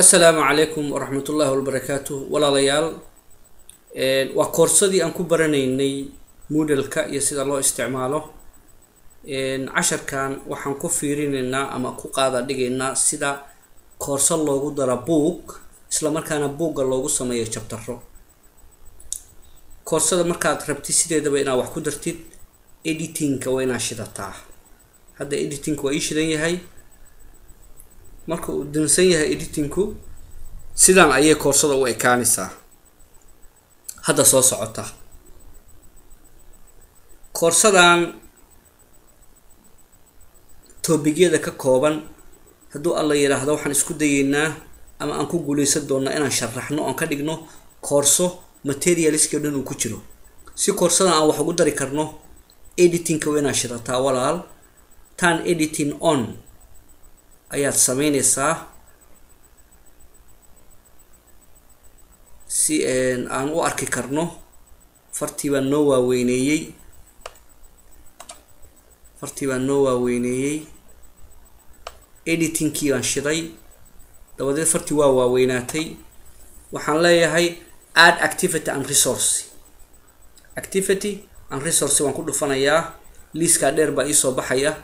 assalaamu calaykum waraxmat ullaahi wabarakaatuh walaalayaal waa koorsadii aan ku baranaynay moodalka iyo sida loo isticmaalo. Casharkan waxaan ku fiirinaynaa ama ku qaada dhigaynaa sida koorso loogu daro buug isla markaana buugga loogu sameeyo jabtaro koorsada markaad rabtid sideedaba inaad wax ku dartid editingka waa inaad shidataa. Hadda editingka waa ii shidan yahay marka uu dansan yahay editinku sidan ayay koorsada u ekaanaysaa. Hadda soo socota. Koorsadan toobigyada ka kooban hadduu alla yidhaahdo waxaan isku dayeynaa ama aan ku guuleysan doonaa inaan sharaxno oon ka dhigno koorso materialiski o dhan uu ku jiro. Si koorsadan aan wax ugu dari karno editingka waa inaad shidataa walaal. Tan editing on ayaad sameyneysaa si aan u arki karno. Fartii baan noo waaweyneeyey. Fartii baan noo waaweyneeyey. Editingkii baan shiday. Dabadeed fartii waa waaweynaatay. Waxaan leeyahay add activity and resource. Activity and resource waan ku dhufanayaa. Liiskaa dheer baa iisoo baxaya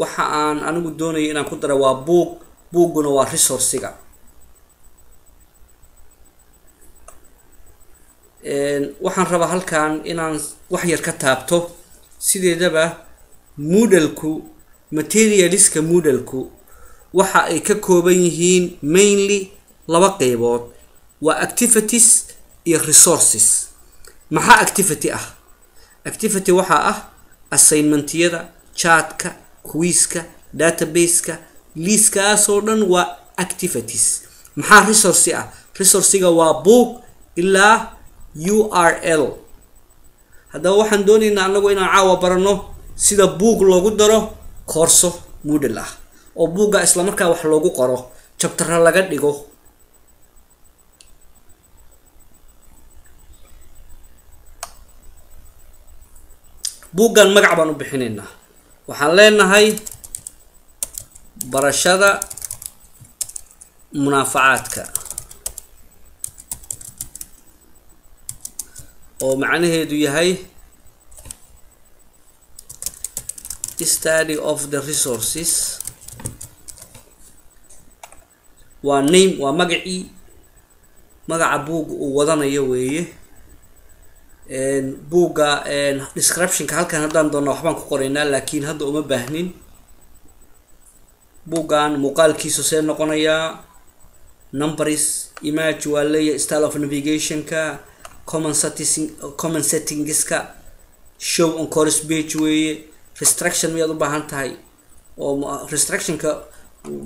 waxa aan anigu doonaya inaan ku dara waa buug. Buugguna waa resourciga waxaan rabaa halkan inaan wax yar ka taabto. Sideedaba moodalku materialiska moodalku waxa ay ka kooban yihiin mainly laba qeybood waa activities iyo resources. Maxaa activity ah? Activity waxaa ah assignmentiyada chatka quiiska databaseka liiskaasoo dhan waa activities. Maxaa resource ah? Resourciga waa book ilaa u r l. Haddaba waxaan doonaynaa anagu inaan caawa barano sida buug loogu daro koorso moodal ah oo buugga islamarkaa wax loogu qoro jabtara laga dhigo. Buuggan magac baan u bixinaynaa waxaan leenahay barashada munaafacaadka. Oo macnaheedu yahay study of the resources. Waa name waa magacii magaca buugga uu wadanayo weeye buugga descriptionka halkan haddaan doona waxbaan ku qoraynaa laakiin hadda uma baahnin. Buuggan muuqaalkiisu see noqonayaa numbers image waa leeya style of navigationka common setting common settingska show on course page weeye restruction miyaad u baahan tahay. Oo restructionka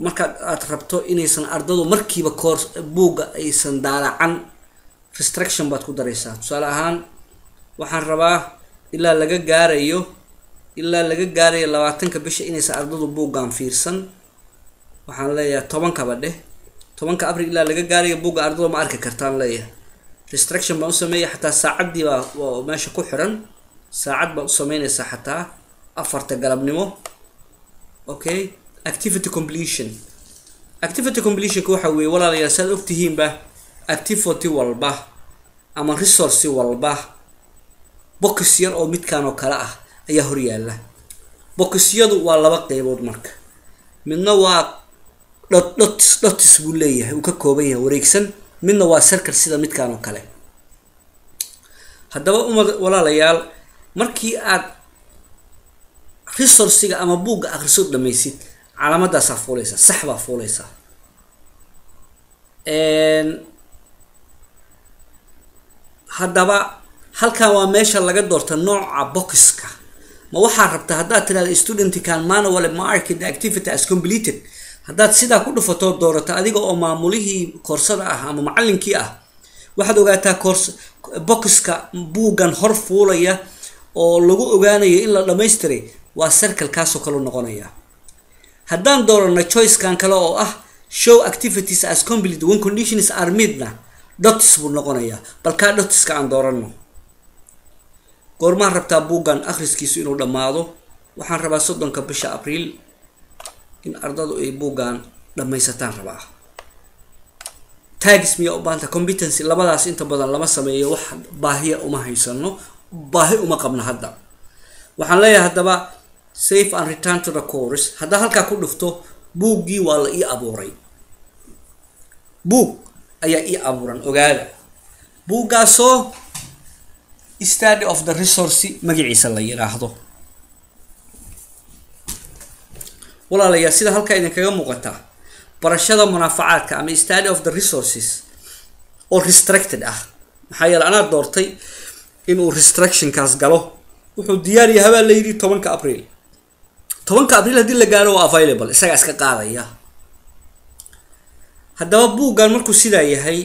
markaad aad rabto inaysan ardadu markiiba course buugga aysan daalacan restruction baad ku daraysaa. Tusaale ahaan waxaan rabaa ilaa laga gaarayo ilaa laga gaarayo labaatanka bisha inaysan ardadu buuggan fiirsan waxaan leeyahay tobankaba dheh tobanka abril ilaa laga gaarayo buugga ardadu ma arki kartaan leeyahay. Restruction baan u sameeya xataa saacaddii baa meesha ku xiran. Saacad baad u sameynaysaa xataa afarta galabnimo. Okay activity completion. Activity completionka waxa weeye walaalayaal saad ogtihiinba activity walba ama resource walba box yar oo midkan oo kale ah ayaa horyaala boxyadu waa laba qeybood marka. Midna waa dhot dhotis dhotis buu leeyahay uu ka kooban yahay wareegsan. Midna waa circle sida midkan oo kale. Haddaba uma walaalayaal markii aad resourciga ama buugga akrisood dhamaysid calaamadaasaa fuuleysaa sax baa fuuleysaa haddaba halkan waa meesha laga doorta nooca boxiska ma waxaad rabtaa haddaad tirahda studentkan manual market activity as completed. Haddaad sidaa ku dhufatoo doorato adiga oo maamulihii koorsada ah ama macalinkii ah. Waxaad ogaataa koors boxiska buuggan hor fuulaya oo lagu ogaanayo in la dhamaystiray waa circle kaasoo kale noqonaya. Haddaan doorano choicekan kale oo ah show activities as complete when conditions are midna dotis buu noqonayaa balkaa dotiska aan doorano goormaan rabtaa buuggan akhriskiisu inuu dhammaado? Waxaan rabaa soddonka bisha abriil in ardadu ay buuggan dhammaysataan rabaa. Tags miyaa u baahanta competency labadaas inta badan lama sameeyo wax baahiya uma haysano baahi uma qabno hadda. Waxaan leeyahay haddaba safe and return to the course. Haddaa halkaa ku dhufto buuggii waa la ii abuuray. Buug ayaa ii abuuran ogaada. Buuggaasoo study of the resource magaciisa la yidhaahdo walaalayaa sida halkaa idinkaga muuqata barashada munaafacaadka ama study of the resources oo restricted ah maxaa yeele anaa doortay inuu restrictionkaas galo wuxuu diyaar yahay baa la yidhi tobanka abriil. Tobanka abriil haddii la gaaro waa available isagaa iska qaadaya. Haddaba buuggan markuu sidaa yahay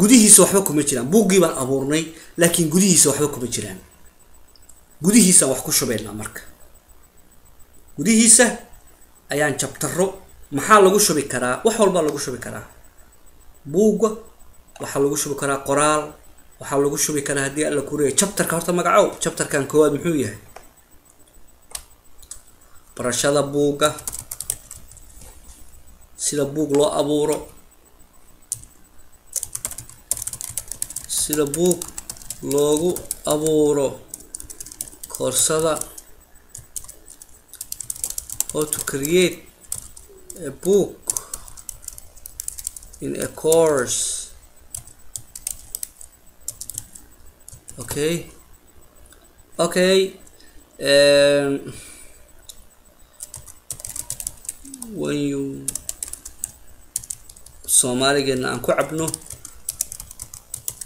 gudihiisa waxba kuma jiraan. Buuggii baan abuurnay laakiin gudihiisa waxba kuma jiraan. Gudihiisaan wax ku shubaynaa marka. Gudihiisa ayaan jabtaro maxaa lagu shubi karaa? Wax walbaa lagu shubi karaa. Buugga waxaa lagu shubi karaa qoraal. Waxaa lagu shubi karaa haddii alla kureeya chapterka horta magacow. Chapterkan koowaad muxuu yahay? Barashada buugga. Sida buug loo abuuro sida buug loogu abuuro koorsada how to create a book in a course. Okay okay um, when you soomaaligeena aan ku cabno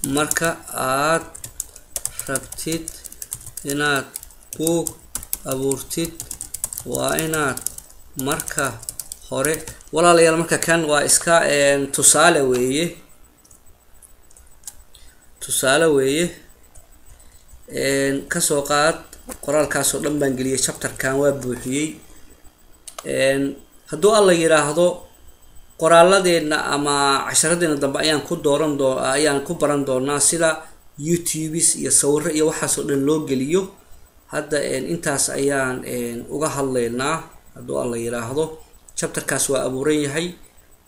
marka aad rabtid inaad buug abuurtid waa inaad marka hore walaalayaal marka kan waa iska tusaale weeye. Tusaale weeye. Kasoo qaad qoraalkaasoo dhan baan geliyay chapterkan waa buuxiyey. Hadduu alla yiraahdo qoraaladeenna ama casharadeena dambe ayaan ku dooran doo ayaan ku baran doonaa sida youtubes iyo sawiro iyo waxaasoo dhan loo geliyo. Hadda intaas ayaan uga hadlaynaa hadduu alla yiraahdo. Chapterkaas waa abuuran yahay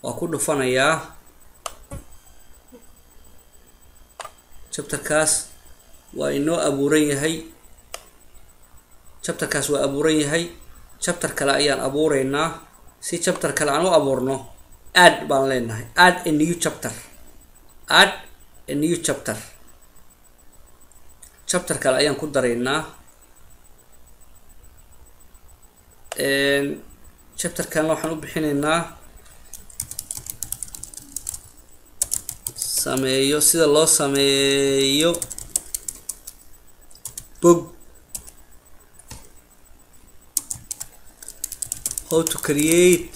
waa ku dhufanayaa. Chapterkaas waa inoo abuuran yahay. Chapterkaas waa abuuran yahay. Chapter kale ayaan abuureynaa si chapter kale aan u abuurno add baan leenahay. Add a new chapter. Add a new chapter. Chapter kale ayaan ku dareynaa chapterkanna waxaan u bixinaynaa. Sameeyo sida loo sameeyo bog. How to create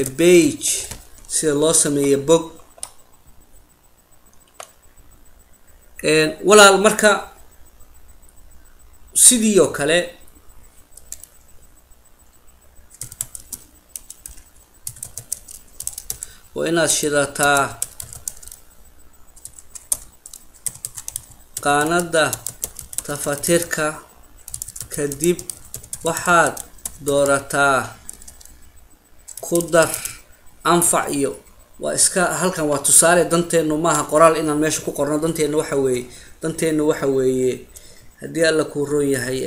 a page sida loo sameeyo bog walaal marka sidii oo kale waa inaad shidataa qaanada tafatirka kadib waxaad doorataa ku dar anfac iyo waa iska halkan waa tusaale danteenu maaha qoraal inaan meesha ku qorno danteena waxa weeye danteenu waxa weeye haddii alla kuu roon yahay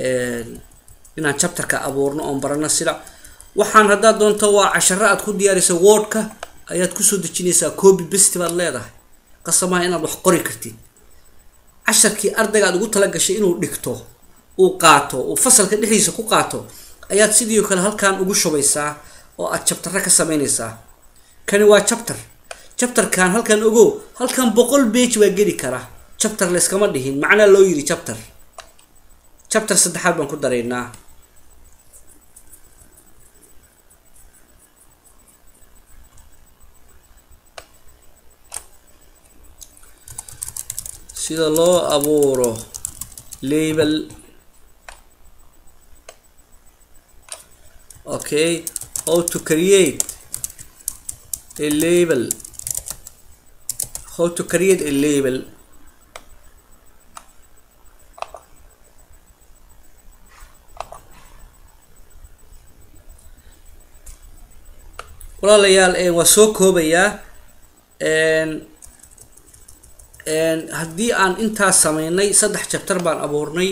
inaan chapterka abuurno oon barano sida waxaan haddaad doonto waa casharo aad ku diyaarisa wordka ayaad ku soo dejinaysaa copy best baad leedahay qasamaha inaad wax qori kartid. Casharkii ardayga aad ugu tala gashay inuu dhigto uu qaato uu fasalka dhexdiisa ku qaato ayaad sidii kale halkan ugu shubaysaa oo aad chaptero ka sameynaysaa. Kani waa chapter. Chapterkan halkan ogow halkan boqol bage waa geli kara. Chapter layskama dhihin macnaa loo yiri chapter. Chapter saddexaad baan ku daraynaa sida loo abuuro label. Okay how to create a label. How to create a label. Walaalayaal waa soo koobayaa haddii aan intaas sameynay saddex jabtar baan abuurnay.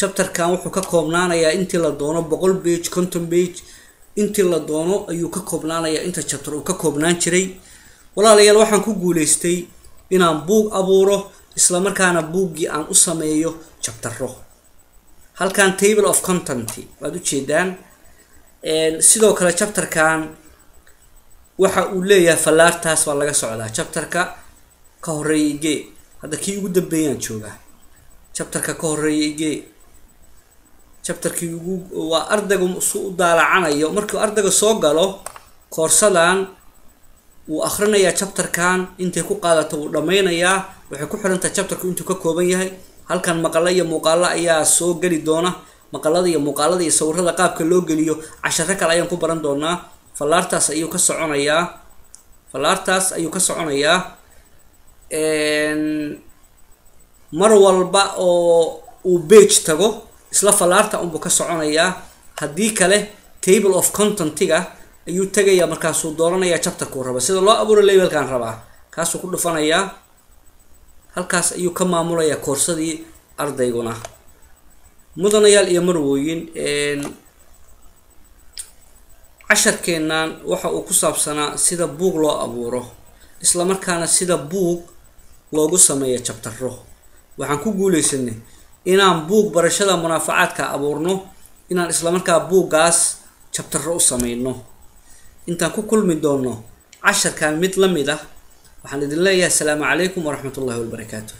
Jabtarkan wuxuu ka koobnaanayaa intii la doono boqol bage conton bage intii la doono ayuu ka koobnaanayaa inta jabtar uu ka koobnaan jiray. Walaalayaal waxaan ku guuleystay inaan buug abuuro islamarkaana buuggii aan u sameeyo jabtaro halkan table of content waad ujeedaan sidoo kale jabtarkan waxa uu leeyahay fallaartaas baa laga socdaa. Jabtarka ka horreeya igee hadda kii ugu dambeeyaan joogaa. Jabtarka ka horreeya igee ugu waa ardayga su u daalacanayo markuu ardayga soo galo koorsadan wuu akrinayaa jabtarkan intay ku qaadato wuu dhammaynayaa waxay ku xirantahay jabtarku intuu ka kooban yahay halkan maqalo iyo muuqaalo ayaa soo geli doona maqalada iyo muuqaalada iyo sawirada qaabka loo geliyo casharo kale ayaan ku baran doonaa fallaartaas ayuu ka soconayaa fallaartaas ayuu ka soconayaa mar walba oo uu bage tago isla fallaarta unbuu ka soconayaa haddii kale table of contentiga ayuu tegayaa markaasuu dooranayaa jabtarkuu raba. Sida loo abuuro labelkan rabaa kaasuu ku dhufanayaa. Halkaas ayuu ka maamulayaa koorsadii ardayguna. Mudanayaal iyo marwooyin casharkeennan waxa uu ku saabsanaa sida buug loo abuuro islamarkaana sida buug loogu sameeyo jabtaro waxaan ku guuleysanay inaan buug barashada munaafacaadka abuurno inaan islamarkaa buuggaas jabtaro u sameyno intaan ku kulmi doono casharkan mid la mid ah waxaan idin leeyahay asalaamu calaykum waraxmat ullahi wabarakaatu